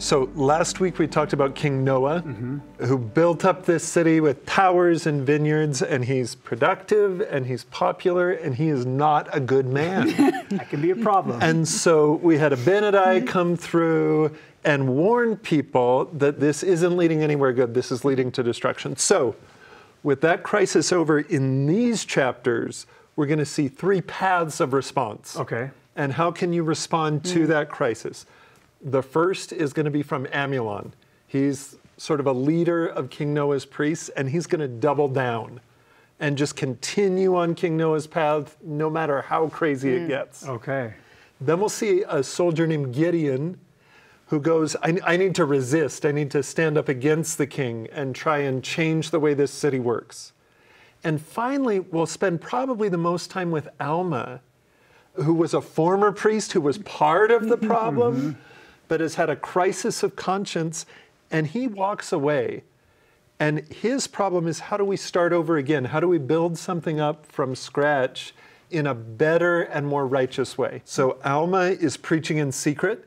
So last week we talked about King Noah, mm-hmm. who built up this city with towers and vineyards, and he's productive and he's popular, and he is not a good man. That can be a problem. and so we had Abinadi come through and warn people that this isn't leading anywhere good, this is leading to destruction. So, with that crisis over in these chapters, we're going to see three paths of response. Okay. And how can you respond to hmm. that crisis? The first is going to be from Amulon. He's sort of a leader of King Noah's priests, and he's going to double down and just continue on King Noah's path no matter how crazy it mm. gets. Okay. Then we'll see a soldier named Gideon who goes, I, I need to resist. I need to stand up against the king and try and change the way this city works. And finally, we'll spend probably the most time with Alma, who was a former priest who was part of the problem, mm-hmm. But has had a crisis of conscience, and he walks away. And his problem is how do we start over again? How do we build something up from scratch in a better and more righteous way? So Alma is preaching in secret,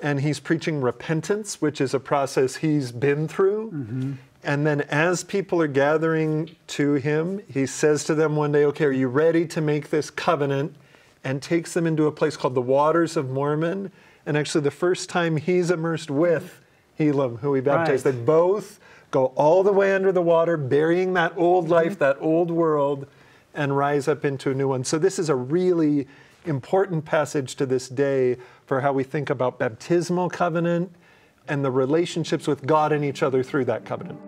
and he's preaching repentance, which is a process he's been through. Mm-hmm. And then as people are gathering to him, he says to them one day, Okay, are you ready to make this covenant? And takes them into a place called the Waters of Mormon. And actually, the first time he's immersed with Helam, who he baptized, Right. they both go all the way under the water, burying that old mm-hmm. life, that old world, and rise up into a new one. So, this is a really important passage to this day for how we think about baptismal covenant and the relationships with God and each other through that covenant.